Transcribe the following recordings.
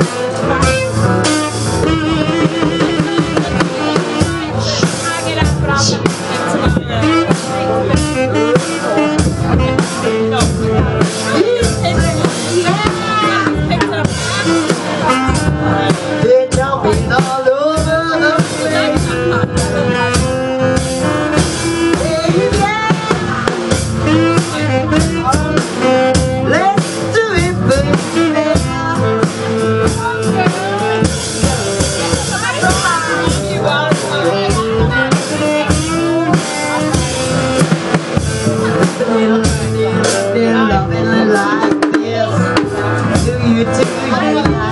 Thank you. Thank you.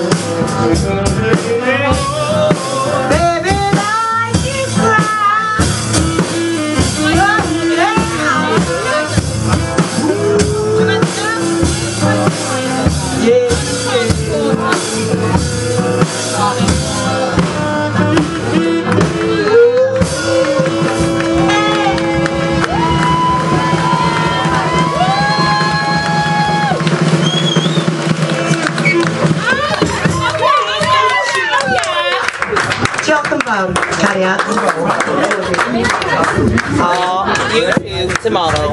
Them about Carrie Ann. YouTube tomorrow.